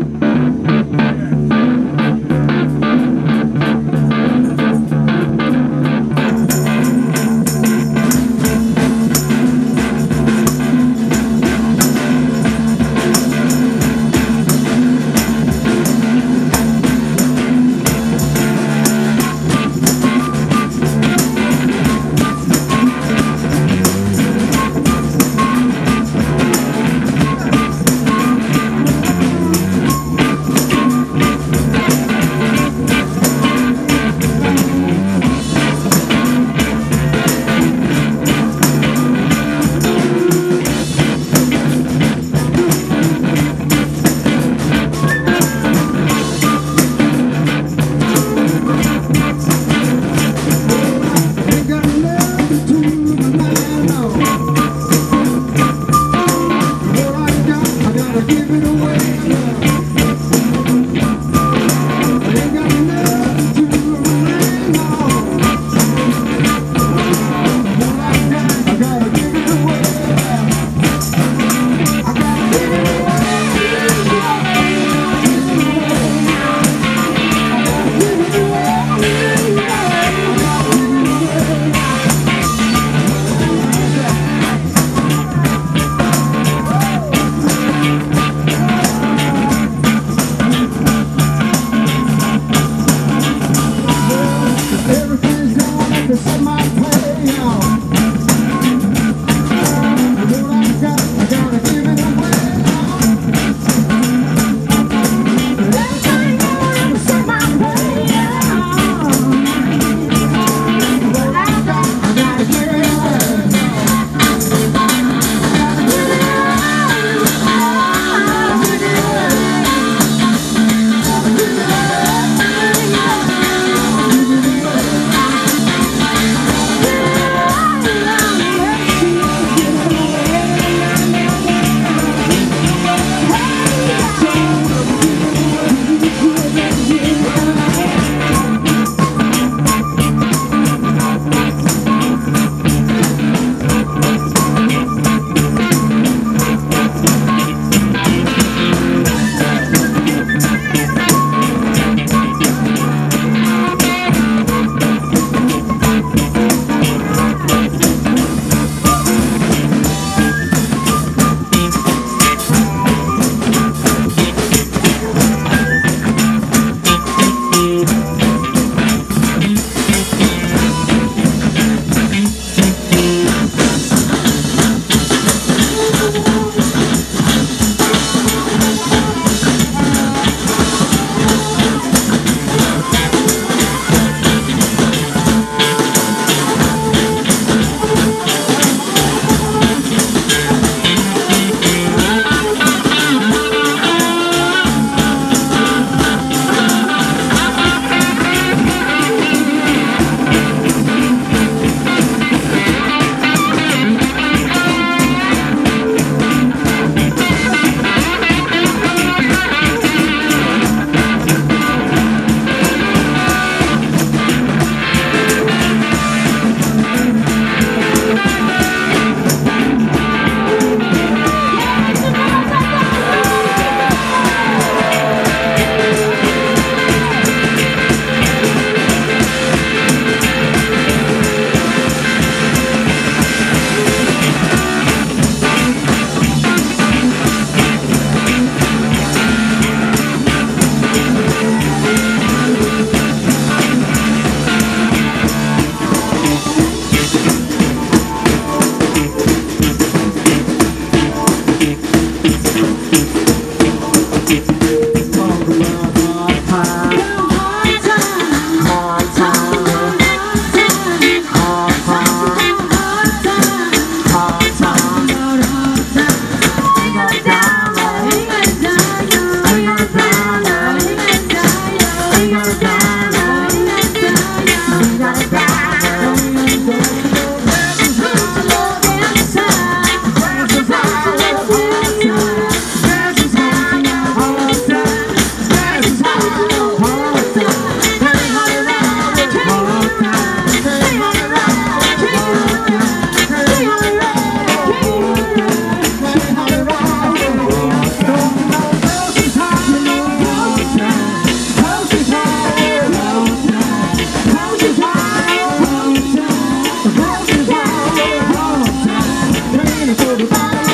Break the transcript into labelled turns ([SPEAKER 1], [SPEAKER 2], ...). [SPEAKER 1] thank you
[SPEAKER 2] tudo para